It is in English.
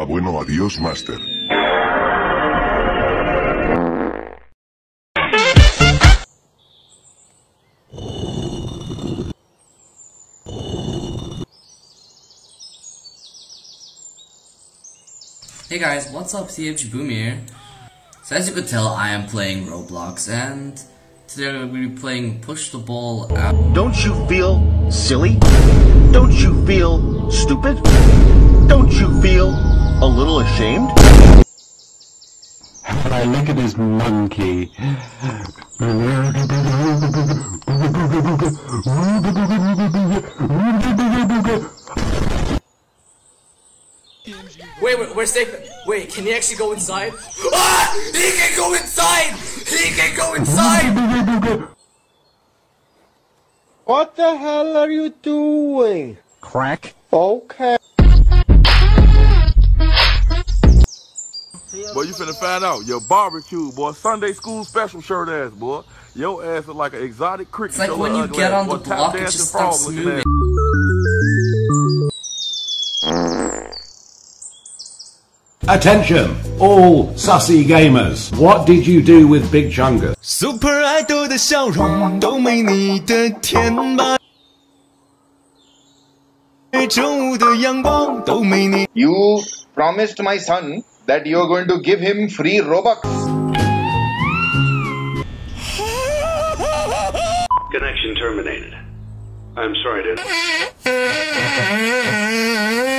Ah bueno, adiós, Master. Hey guys, what's up? TMG Boom here. So as you could tell, I am playing Roblox, and today we're going to be playing Push the Ball out. Don't you feel silly? Don't you feel stupid? Don't you feel a little ashamed? When I look at this monkey. Wait, wait, where's Safe? Wait, can he actually go inside? Ah! He can go inside! He can go inside! What the hell are you doing? Crack. Okay. Boy, you finna find out. Your barbecue, boy. Sunday school special shirt ass, boy. Your ass is like an exotic cricket. It's like show when you ugly get ass, on boy. the Tap block, it dancing just frog starts looking moving. ass. Attention, all sussy gamers. What did you do with Big Chungus? Super Idol 的笑容都没你的甜吧，中午的阳光都没你。 You promised my son that you're going to give him free Robux. Connection terminated. I'm sorry to.